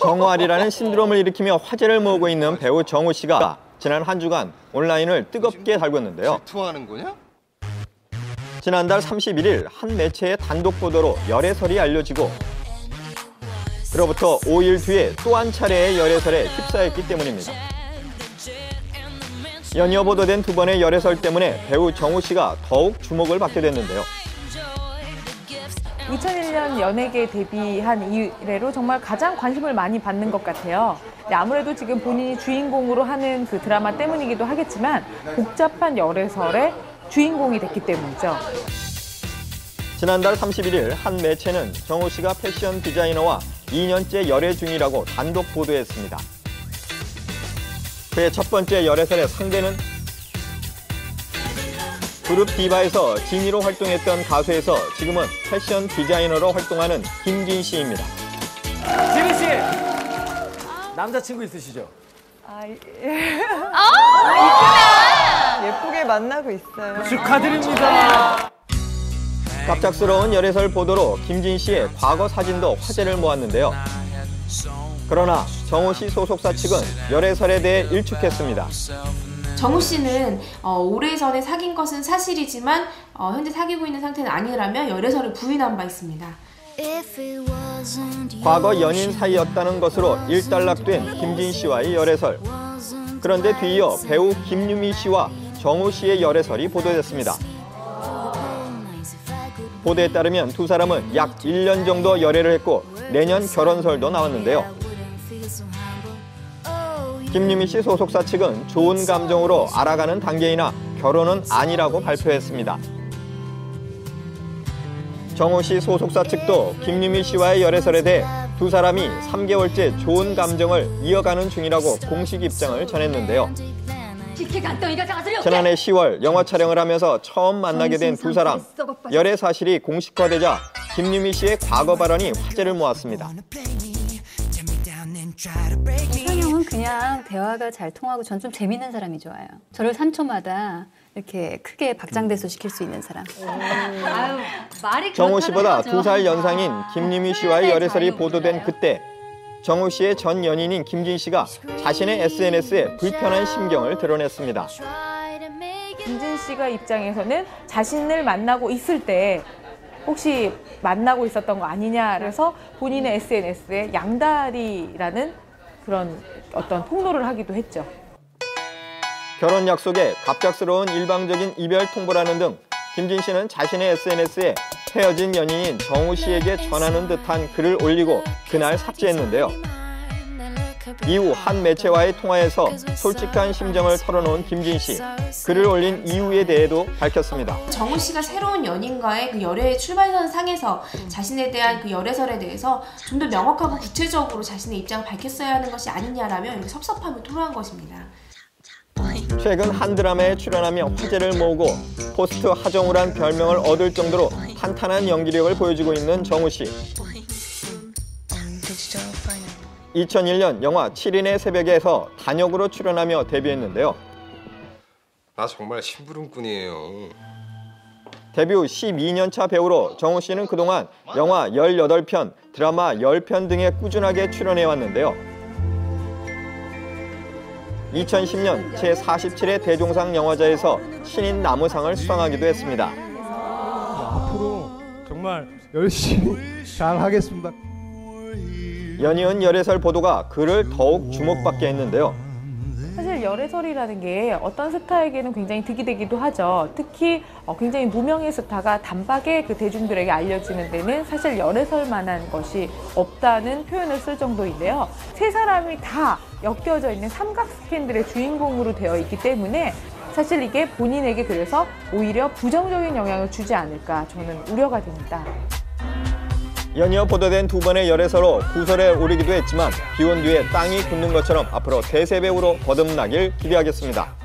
정화리라는 신드롬을 일으키며 화제를 모으고 있는 배우 정우 씨가 지난 한 주간 온라인을 뜨겁게 달궜는데요. 투하는 거냐? 지난달 31일 한 매체의 단독 보도로 열애설이 알려지고 그로부터 5일 뒤에 또 한 차례의 열애설에 휩싸였기 때문입니다. 연이어 보도된 두 번의 열애설 때문에 배우 정우 씨가 더욱 주목을 받게 됐는데요. 2001년 연예계 데뷔한 이래로 정말 가장 관심을 많이 받는 것 같아요. 근데 아무래도 지금 본인이 주인공으로 하는 그 드라마 때문이기도 하겠지만 복잡한 열애설의 주인공이 됐기 때문이죠. 지난달 31일 한 매체는 정우 씨가 패션 디자이너와 2년째 열애 중이라고 단독 보도했습니다. 그의 첫 번째 열애설의 상대는 그룹 디바에서 진이로 활동했던 가수에서 지금은 패션 디자이너로 활동하는 김진 씨입니다. 지민 씨 남자친구 있으시죠? 예쁘게 만나고 있어요. 축하드립니다. 갑작스러운 열애설 보도로 김진 씨의 과거 사진도 화제를 모았는데요. 그러나 정우 씨 소속사 측은 열애설에 대해 일축했습니다. 정우 씨는 어, 오래전에 사귄 것은 사실이지만 어, 현재 사귀고 있는 상태는 아니라며 열애설을 부인한 바 있습니다. 과거 연인 사이였다는 것으로 일단락된 김진 씨와의 열애설. 그런데 뒤이어 배우 김유미 씨와 정우 씨의 열애설이 보도됐습니다. 보도에 따르면 두 사람은 약 1년 정도 열애를 했고 내년 결혼설도 나왔는데요. 김유미 씨 소속사 측은 좋은 감정으로 알아가는 단계이나 결혼은 아니라고 발표했습니다. 정호 씨 소속사 측도 김유미 씨와의 열애설에 대해 두 사람이 3개월째 좋은 감정을 이어가는 중이라고 공식 입장을 전했는데요. 지난해 10월 영화 촬영을 하면서 처음 만나게 된 두 사람. 열애 사실이 공식화되자 김유미 씨의 과거 발언이 화제를 모았습니다. 이상형은 그냥 대화가 잘 통하고 전 좀 재밌는 사람이 좋아요. 저를 3초마다 이렇게 크게 박장대소 시킬 수 있는 사람. 아유, 말이 정우 씨보다. 두 살 연상인 김유미 씨와의 네, 열애설이 보도된. 그때 정우 씨의 전 연인인 김진 씨가 자신의 SNS에 불편한 심경을 드러냈습니다. 김진 씨가 입장에서는 자신을 만나고 있을 때 혹시 만나고 있었던 거 아니냐 그래서 본인의 SNS에 양다리라는 그런 어떤 폭로를 하기도 했죠. 결혼 약속에 갑작스러운 일방적인 이별 통보라는 등 김진 씨는 자신의 SNS에 헤어진 연인인 정우 씨에게 전하는 듯한 글을 올리고 그날 삭제했는데요. 이후 한 매체와의 통화에서 솔직한 심정을 털어놓은 김진 씨. 글을 올린 이유에 대해도 밝혔습니다. 정우 씨가 새로운 연인과의 그 열애의 출발선 상에서 자신에 대한 그 열애설에 대해서 좀 더 명확하고 구체적으로 자신의 입장을 밝혔어야 하는 것이 아니냐라며 이렇게 섭섭함을 토로한 것입니다. 최근 한 드라마에 출연하며 화제를 모으고 포스트 하정우란 별명을 얻을 정도로 탄탄한 연기력을 보여주고 있는 정우 씨. 2001년 영화 7인의 새벽에서 단역으로 출연하며 데뷔했는데요. 나 정말 심부름꾼이에요. 데뷔 후 12년 차 배우로 정우 씨는 그동안 영화 18편, 드라마 10편 등에 꾸준하게 출연해 왔는데요. 2010년 제47회 대종상 영화제에서 신인 나무상을 수상하기도 했습니다. 앞으로 정말 열심히 잘 하겠습니다. 연이은 열애설 보도가 그를 더욱 주목받게 했는데요. 사실 열애설이라는 게 어떤 스타에게는 굉장히 득이 되기도 하죠. 특히 어, 굉장히 무명의 스타가 단박에 그 대중들에게 알려지는 데는 사실 열애설만한 것이 없다는 표현을 쓸 정도인데요. 세 사람이 다 엮여져 있는 삼각 스캔들의 주인공으로 되어 있기 때문에 사실 이게 본인에게 그래서 오히려 부정적인 영향을 주지 않을까 저는 우려가 됩니다. 연이어 보도된 두 번의 열애설로 구설에 오르기도 했지만 비온 뒤에 땅이 굳는 것처럼 앞으로 대세 배우로 거듭나길 기대하겠습니다.